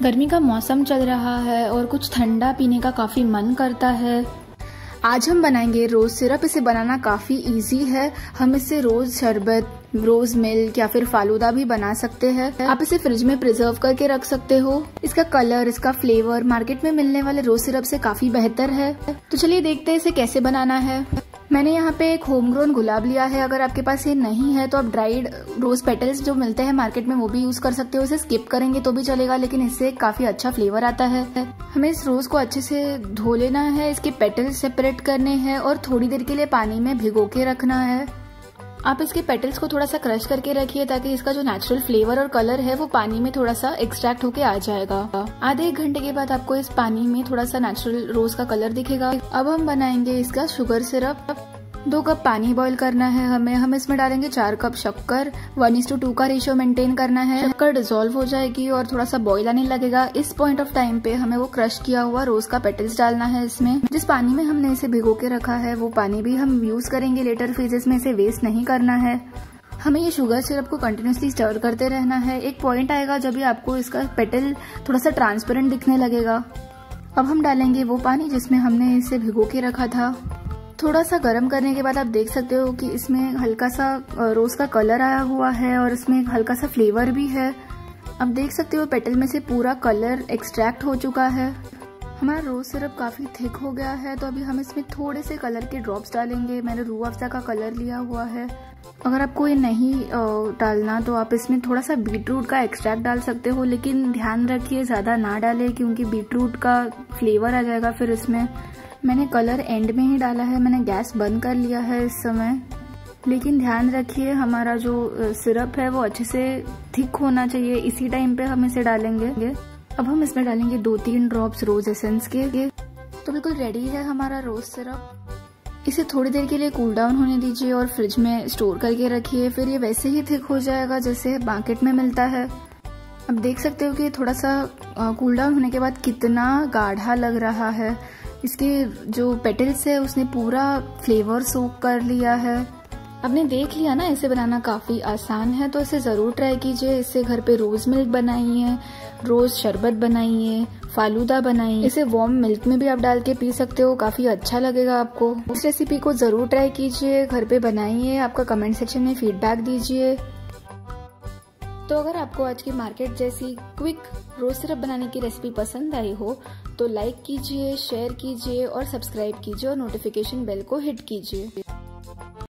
गर्मी का मौसम चल रहा है और कुछ ठंडा पीने का काफ़ी मन करता है। आज हम बनाएँगे रोज़ सिरप। इसे बनाना काफ़ी इजी है। हम इससे रोज़ शरबत, रोज मिल्क या फिर फालूदा भी बना सकते हैं। आप इसे फ्रिज में प्रिजर्व करके रख सकते हो। इसका कलर इसका फ्लेवर मार्केट में मिलने वाले रोज सिरप से काफ़ी बेहतर है। तो चलिए देखते हैं इसे कैसे बनाना है। मैंने यहाँ पे एक होम ग्रोन गुलाब लिया है। अगर आपके पास ये नहीं है तो आप ड्राइड रोज पेटल्स जो मिलते हैं मार्केट में, वो भी यूज़ कर सकते हो। उसे स्किप करेंगे तो भी चलेगा, लेकिन इससे काफ़ी अच्छा फ्लेवर आता है। हमें इस रोज को अच्छे से धो लेना है, इसके पेटल्स सेपरेट करने हैं और थोड़ी देर के लिए पानी में भिगो के रखना है। आप इसके पेटल्स को थोड़ा सा क्रश करके रखिए ताकि इसका जो नेचुरल फ्लेवर और कलर है वो पानी में थोड़ा सा एक्सट्रैक्ट होके आ जाएगा। आधे एक घंटे के बाद आपको इस पानी में थोड़ा सा नेचुरल रोज का कलर दिखेगा। अब हम बनाएँगे इसका शुगर सिरप दो कप पानी बॉईल करना है हमें। हम इसमें डालेंगे चार कप शक्कर। One is to two two ratio maintain करना है। शक्कर डिजोल्व हो जाएगी और थोड़ा सा बॉईल आने लगेगा। इस पॉइंट ऑफ़ टाइम पे हमें वो क्रश किया हुआ रोज का पेटल्स डालना है इसमें। जिस पानी में हमने इसे भिगो के रखा है, वो पानी भी हम यूज़ करेंगे लेटर फेजेस में इसे वेस्ट नहीं करना है। हमें ये शुगर सिरप को कंटिन्यूसली स्टर करते रहना है। एक पॉइंट आएगा जब भी आपको इसका पेटल थोड़ा सा ट्रांसपेरेंट दिखने लगेगा। अब हम डालेंगे वो पानी जिसमें हमने इसे भिगो के रखा था। थोड़ा सा गर्म करने के बाद आप देख सकते हो कि इसमें हल्का सा रोज का कलर आया हुआ है और इसमें हल्का सा फ्लेवर भी है। आप देख सकते हो पेटल में से पूरा कलर एक्सट्रैक्ट हो चुका है। हमारा रोज सिरप काफ़ी थिक हो गया है तो अभी हम इसमें थोड़े से कलर के ड्रॉप्स डालेंगे। मैंने रू अफ़ज़ा का कलर लिया हुआ है। अगर आपको ये नहीं डालना तो आप इसमें थोड़ा सा बीटरूट का एक्सट्रैक्ट डाल सकते हो, लेकिन ध्यान रखिए ज़्यादा ना डालें, क्योंकि बीटरूट का फ्लेवर आ जाएगा फिर इसमें। मैंने कलर एंड में ही डाला है, मैंने गैस बंद कर लिया है इस समय। लेकिन ध्यान रखिए, हमारा जो सिरप है वो अच्छे से थिक होना चाहिए। इसी टाइम पे हम इसे डालेंगे। अब हम इसमें डालेंगे दो तीन ड्रॉप्स रोज एसेंस के। तो बिल्कुल रेडी है हमारा रोज सिरप इसे थोड़ी देर के लिए कूल डाउन होने दीजिए और फ्रिज में स्टोर करके रखिए। फिर ये वैसे ही थिक हो जाएगा जैसे मार्केट में मिलता है। अब देख सकते हो कि थोड़ा सा कूल डाउन होने के बाद कितना गाढ़ा लग रहा है। इसके जो पेटल्स है, उसने पूरा फ्लेवर सोक कर लिया है। आपने देख लिया ना, इसे बनाना काफ़ी आसान है तो इसे ज़रूर ट्राई कीजिए। इससे घर पे रोज़ मिल्क बनाइए रोज़ शरबत बनाइए फालूदा बनाइए इसे वार्म मिल्क में भी आप डाल के पी सकते हो, काफ़ी अच्छा लगेगा आपको। इस रेसिपी को ज़रूर ट्राई कीजिए, घर पे बनाइए आपका कमेंट सेक्शन में फीडबैक दीजिए। तो अगर आपको आज की मार्केट जैसी क्विक रोज सिरप बनाने की रेसिपी पसंद आई हो तो लाइक कीजिए शेयर कीजिए और सब्सक्राइब कीजिए और नोटिफिकेशन बेल को हिट कीजिए।